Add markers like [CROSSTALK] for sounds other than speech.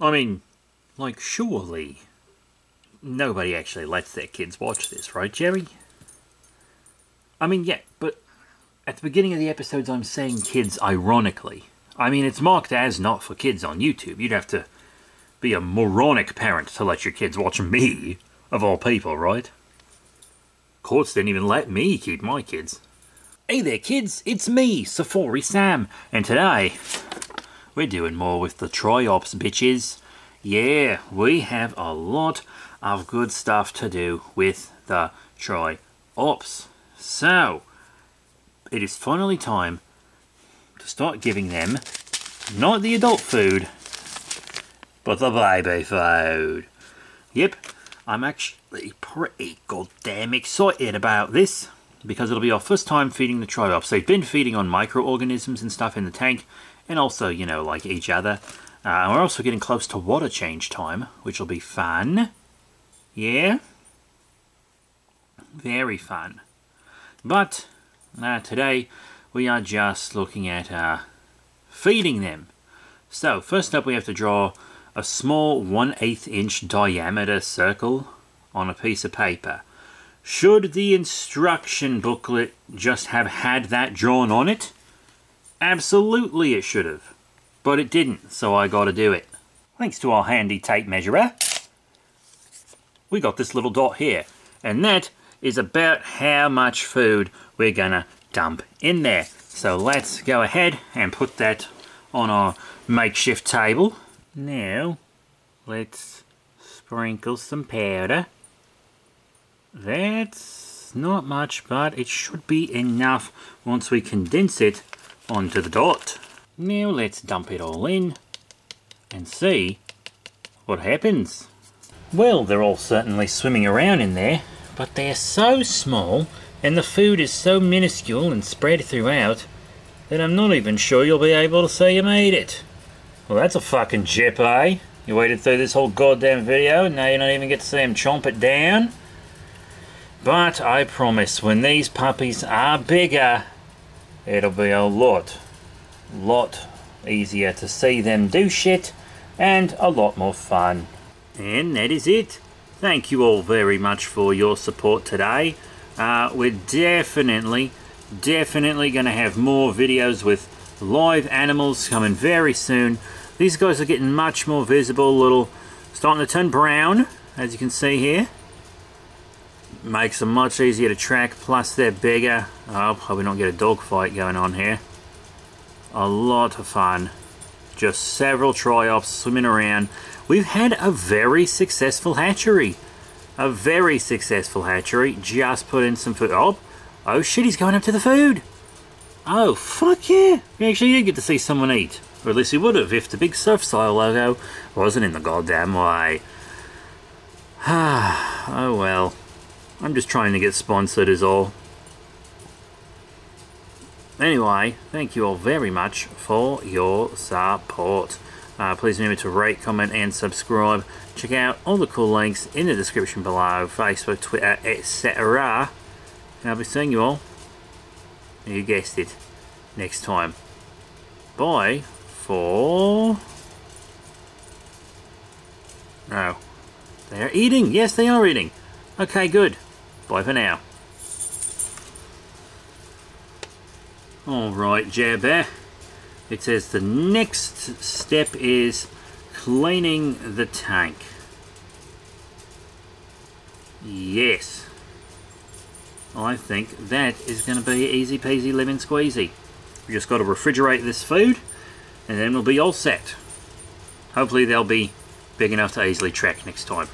I mean, like, surely nobody actually lets their kids watch this, right, Jerry? I mean, yeah, but at the beginning of the episodes, I'm saying kids ironically. I mean, it's marked as not for kids on YouTube. You'd have to be a moronic parent to let your kids watch me, of all people, right? Courts didn't even let me keep my kids. Hey there, kids, it's me, Safari Sam, and today we're doing more with the Triops, bitches. Yeah, we have a lot of good stuff to do with the Triops. So, it is finally time to start giving them not the adult food, but the baby food. Yep, I'm actually pretty goddamn excited about this because it'll be our first time feeding the triops. They've been feeding on microorganisms and stuff in the tank and also, you know, like each other. Uh, and we're also getting close to water change time, which will be fun. Yeah? Very fun. But uh, today we are just looking at uh, feeding them. So first up we have to draw a small 1 8 inch diameter circle on a piece of paper. Should the instruction booklet just have had that drawn on it? Absolutely it should have. But it didn't, so I gotta do it. Thanks to our handy tape measurer, we got this little dot here. And that is about how much food we're gonna dump in there. So let's go ahead and put that on our makeshift table. Now, let's sprinkle some powder. That's not much, but it should be enough once we condense it onto the dot. Now let's dump it all in and see what happens. Well, they're all certainly swimming around in there, but they're so small and the food is so minuscule and spread throughout that I'm not even sure you'll be able to see you made it. Well, that's a fucking jip, eh? You waited through this whole goddamn video and now you don't even get to see him chomp it down? But I promise, when these puppies are bigger, it'll be a lot, lot easier to see them do shit and a lot more fun. And that is it. Thank you all very much for your support today. Uh, we're definitely, definitely going to have more videos with live animals coming very soon. These guys are getting much more visible, little starting to turn brown, as you can see here. Makes them much easier to track, plus they're bigger. I'll we don't get a dog fight going on here. A lot of fun. Just several triops swimming around. We've had a very successful hatchery. A very successful hatchery. Just put in some food. Oh, oh shit, he's going up to the food. Oh, fuck yeah. We actually did get to see someone eat. Or at least we would have if the big Surfside logo wasn't in the goddamn way. Ah, [SIGHS] oh well. I'm just trying to get sponsored is all. Anyway, thank you all very much for your support. Uh, please remember to rate, comment, and subscribe. Check out all the cool links in the description below Facebook, Twitter, etc. And I'll be seeing you all, you guessed it, next time. Bye for. No. They are eating! Yes, they are eating! Okay, good. Bye for now. Alright, Jabber. It says the next step is cleaning the tank. Yes. I think that is going to be easy peasy lemon squeezy. We just got to refrigerate this food and then we'll be all set. Hopefully they'll be big enough to easily track next time.